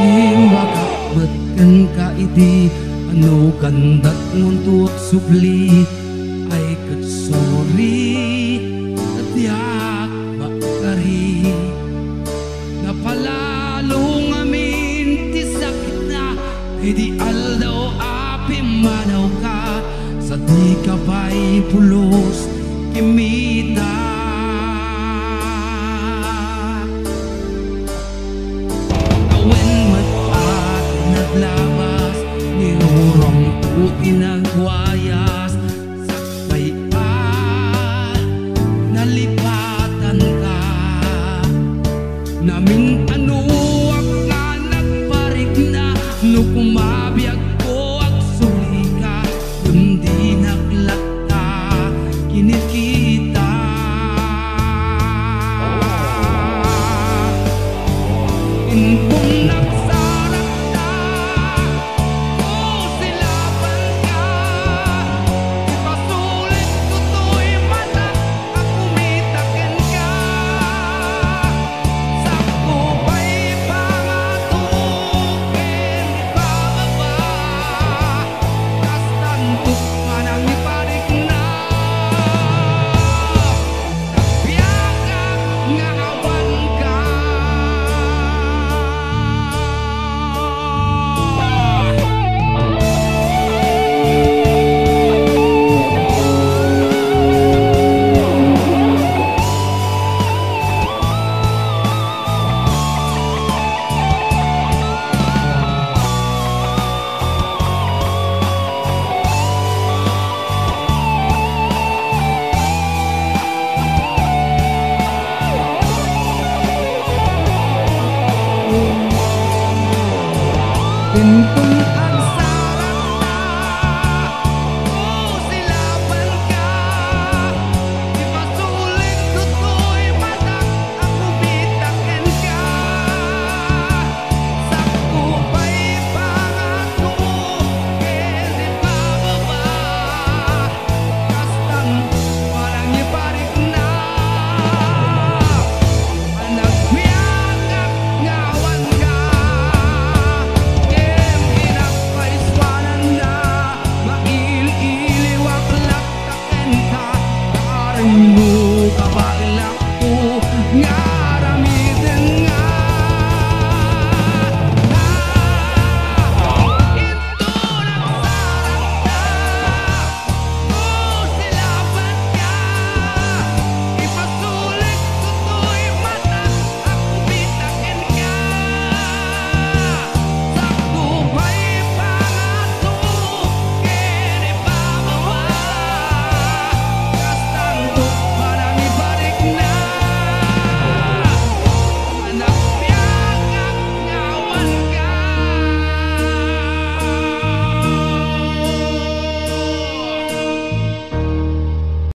Imbakabatan ka iti Ano kandat nguntuk subli Ay katsori Natiyak bakari Napalalong amin ti sakit na Ay di aldaw api manaw ka Sa di ka pa'y pulos kimita ka Namin